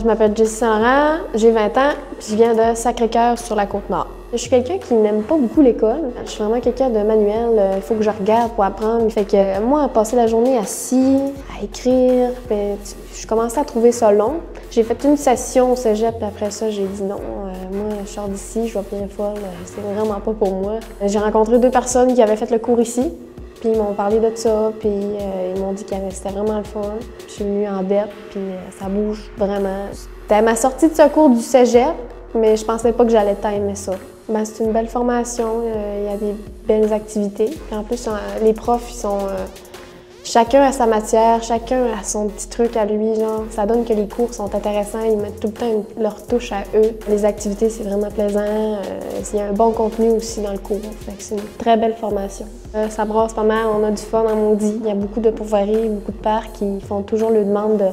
Je m'appelle Jessie Saint-Laurent, j'ai 20 ans, puis je viens de Sacré-Cœur sur la Côte-Nord. Je suis quelqu'un qui n'aime pas beaucoup l'école. Je suis vraiment quelqu'un de manuel. euh, Il faut que je regarde pour apprendre. Fait que euh, moi, passer la journée assis, à écrire, puis je commençais à trouver ça long. J'ai fait une session au cégep, puis après ça, j'ai dit non. euh, moi, je sors d'ici, je vais virer folle. C'est vraiment pas pour moi. J'ai rencontré deux personnes qui avaient fait le cours ici. Puis ils m'ont parlé de ça, puis euh, ils m'ont dit que c'était vraiment le fun. Je suis venue en dette, puis euh, ça bouge vraiment. C'était ma sortie de secours du cégep, mais je pensais pas que j'allais tant aimer ça. Ben, c'est une belle formation, euh, il y a des belles activités. Puis en plus, euh, les profs, ils sont... Chacun a sa matière, chacun a son petit truc à lui, genre. Ça donne que les cours sont intéressants, ils mettent tout le temps leur touche à eux. Les activités, c'est vraiment plaisant. euh, il y a un bon contenu aussi dans le cours. C'est une très belle formation. Euh, ça brasse pas mal, on a du fun en maudit. Il y a beaucoup de pourvoiries, beaucoup de parcs qui font toujours le demande de-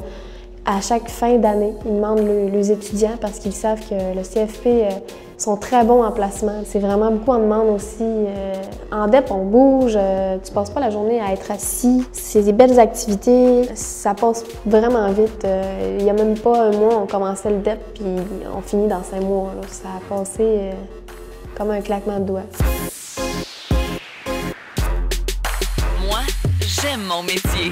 à chaque fin d'année. Ils demandent le- les étudiants parce qu'ils savent que le CFP euh, sont très bons en placement. C'est vraiment beaucoup en demande aussi. euh, en DEP, on bouge, euh, tu passes pas la journée à être assis. C'est des belles activités, ça passe vraiment vite. Euh, Il y a même pas un mois, on commençait le DEP puis on finit dans cinq mois. Ça a passé euh, comme un claquement de doigts. Moi, j'aime mon métier.